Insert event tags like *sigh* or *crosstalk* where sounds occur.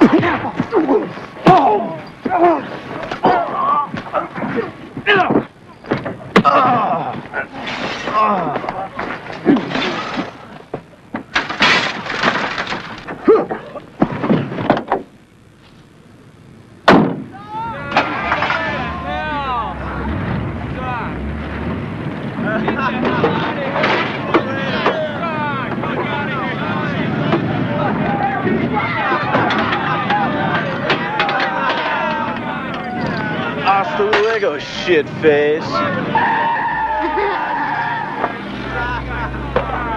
Get the hell out of here! the Lego shit face. *laughs*